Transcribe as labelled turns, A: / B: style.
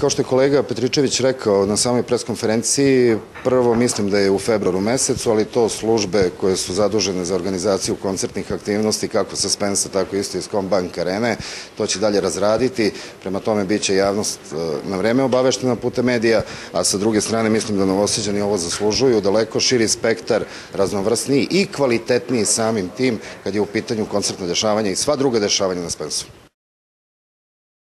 A: Kao što je kolega Petričević rekao na samoj preskonferenciji, prvo mislim da je u februaru mesecu, ali to službe koje su zadužene za organizaciju koncertnih aktivnosti, kako sa Spensa, tako isto i Skombank Arene, to će dalje razraditi, prema tome bit će javnost e, na vreme obaveštena putem medija, a sa druge strane mislim da novosjeđani ovo zaslužuju, daleko širi spektar, raznovrsniji i kvalitetniji samim tim kad je u pitanju koncertno dešavanje i sva druga dešavanja na Spensu.